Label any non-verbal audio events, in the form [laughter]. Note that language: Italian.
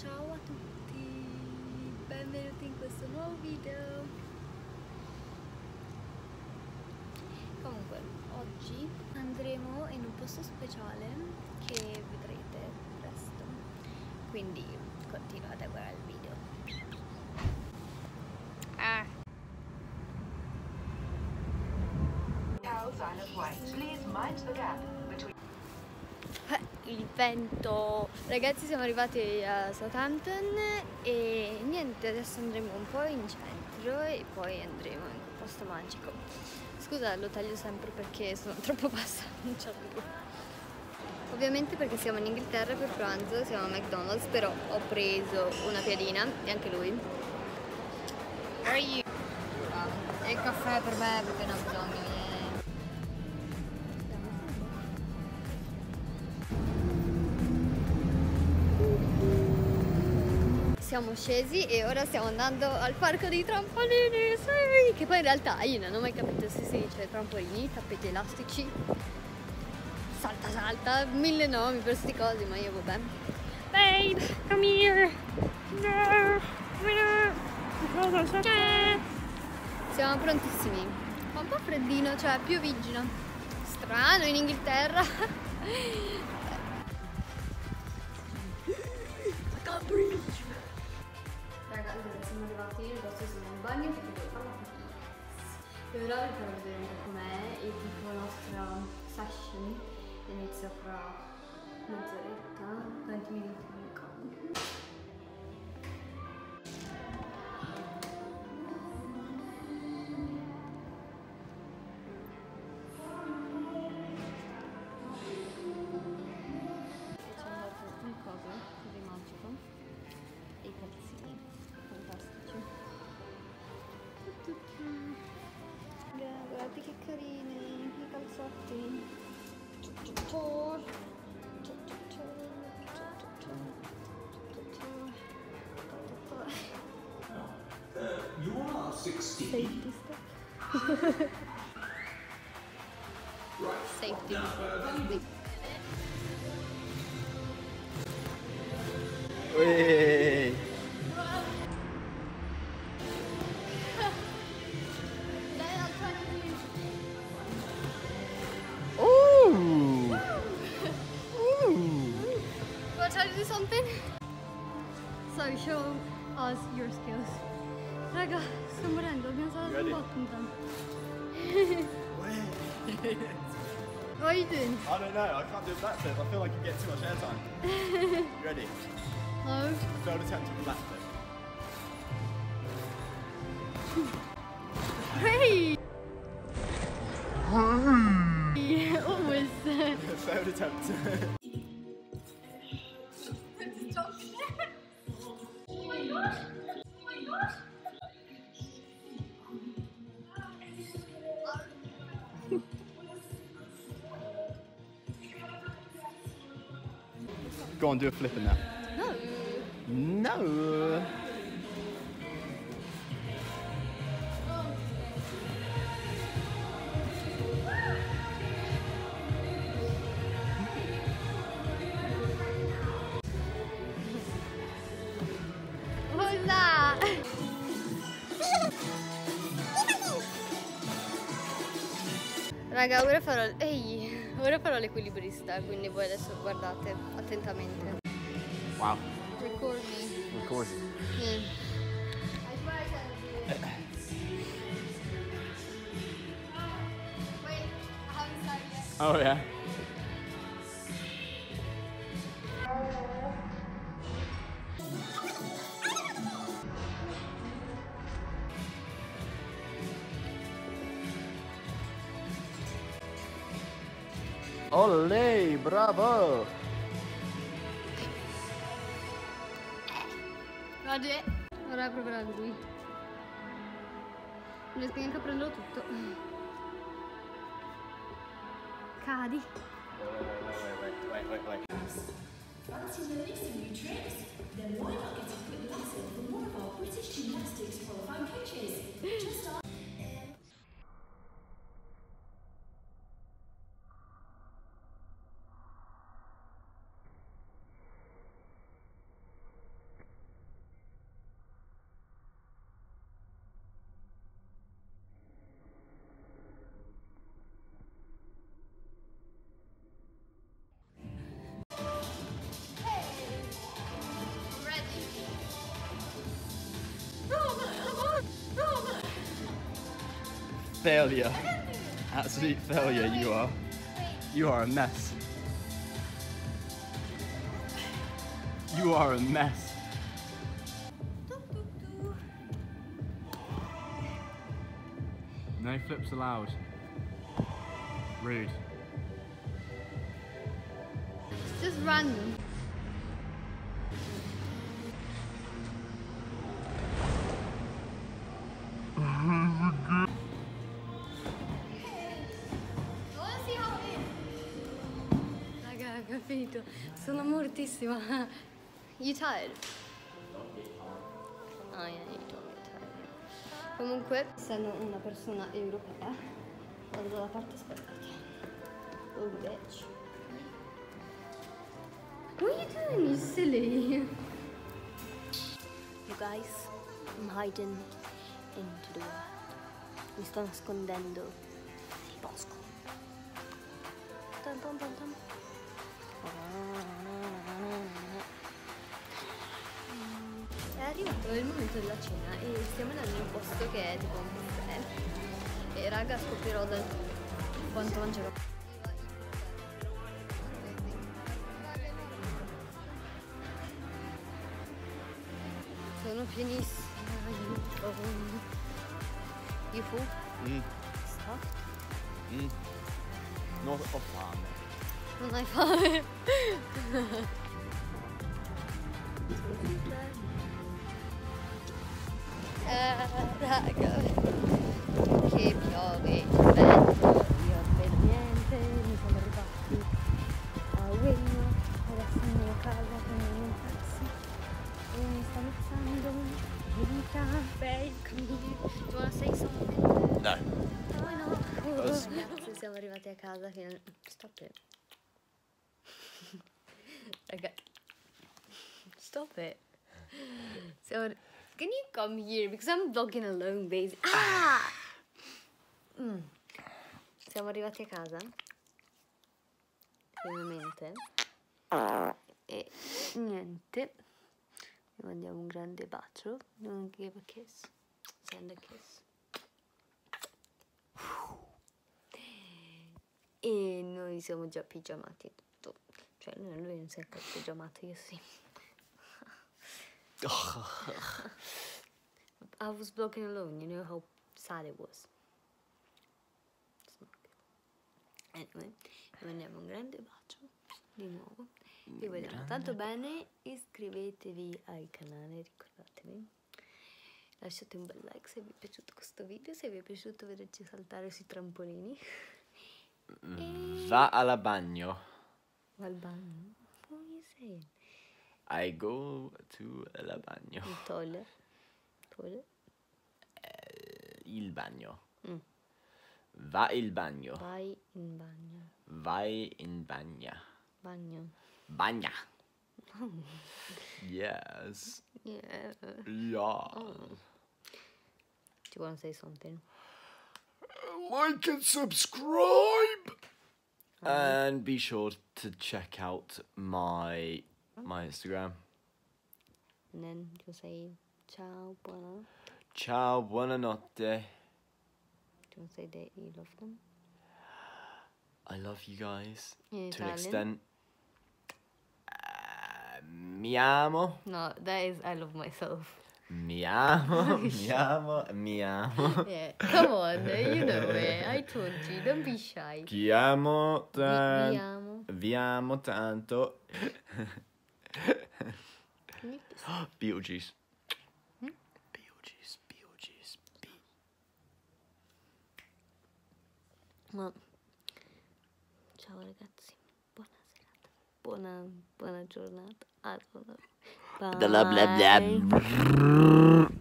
Ciao a tutti, benvenuti in questo nuovo video. Comunque, oggi andremo in un posto speciale che vedrete presto. Quindi continuate a guardare il video. Ah. Carol's Isle of Wight. Please mind the gap Il vento. Ragazzi siamo arrivati a Southampton e niente, adesso andremo un po' in centro e poi andremo in un posto magico. Scusa, lo taglio sempre perché sono [laughs] troppo bassa, non ci arrivo. Ovviamente perché siamo in Inghilterra per pranzo, siamo a McDonald's, però ho preso una piadina e anche lui. How are you? E il caffè per me perché non ho bisogno Siamo scesi e ora stiamo andando al parco dei trampolini, sì! Che poi in realtà io non ho mai capito se si dice trampolini, tappeti elastici, salta salta, mille nomi per queste cose, ma io vabbè. Babe, come here! No! Siamo prontissimi. Fa un po' freddino, cioè pioviggino. Strano in Inghilterra. som når du var i det så ut som en banjo. Hører du hva du kommer i fra session, den vitser fra Metallica, den til min 60. Safety stuff. [laughs] right. Safety stuff. Wait. [laughs] something? So show us your skills. Raga, sto morendo, abbiamo saltato un Ready? botto intanto. What are you doing? I don't know. I can't do a backflip. I feel like you get too much airtime. You Ready? No. Failed attempt at the backflip. Hey! Almost. Failed attempt. Go on, do a flip in that. No. No. That? Raga, ora farò, ehi, ora farò l'equilibrista, quindi voi adesso guardate attentamente. Wow. Record me. Course. Mm. Oh yeah. Olè, bravo! Guarda, ora proverà lui. Non riesco neanche a prenderlo tutto. Cadi. Wait, wait, wait, wait. Fancy releasing new tricks? Then why not get a quick lesson from one of our British gymnastics qualified coaches? Just ask. Failure. Absolute failure you are. You are a mess. You are a mess. No flips allowed. Rude. It's just random. Capito. Sono mortissima. You tired? Ah, yeah, you told me tired. Comunque, essendo una persona europea, vado dalla parte sbagliata. Oh, bitch. What are you doing, you silly? You guys, I'm hiding into the world. Mi sto nascondendo nel bosco. Dun dun dun dun. È arrivato il momento della cena e stiamo andando in un posto che è tipo un buffet. E raga scoprirò da quanto mangerò. Sono pienissima. aiuto. You full? Mm. Stuffed? Mm. Non ho fame. with my father. uh, that goes. Keep your weight. Raga. Stop it. Siamo... Can you come here? Because I'm vlogging alone, baby. Ah! Mm. Siamo arrivati a casa. Finalmente. E niente. Vi mandiamo un grande bacio. Don't give a kiss. Send a kiss. E noi siamo già pigiamati. Cioè, lui, non si è ancora pigiamato, io sì. I was vlogging alone, you know how sad it was. Anyway, vi mandiamo un grande bacio di nuovo. Vi vogliamo tanto bene. Iscrivetevi al canale, ricordatevi. Lasciate un bel like se vi è piaciuto questo video, se vi è piaciuto vederci saltare sui trampolini. Va alla bagno. Al bagno. What are you saying? I go to la bagno. Il toilet. Toilet. Il bagno. Mm. Va il bagno. Vai in bagno. Vai in bagna. Bagno. Bagna. Yes. Yeah. Yeah. Do you want to say something? Like and subscribe. And be sure to check out my my Instagram. And then you'll say ciao, buona. Ciao, buonanotte. Do you want to say that you love them? I love you guys In to an extent. Uh, mi amo, No, that is I love myself. [laughs] mi amo, mi amo, mi amo. Yeah, come on, you know it. I told you, don't be shy. Ti amo Vi, tan- vi amo. Vi amo tanto. Can you kiss Beetlejuice. Beetlejuice, Beetlejuice, Be- Ma... Ciao ragazzi, buona serata, buona, buona giornata. I don't know. Bye. Blah, blah, blah.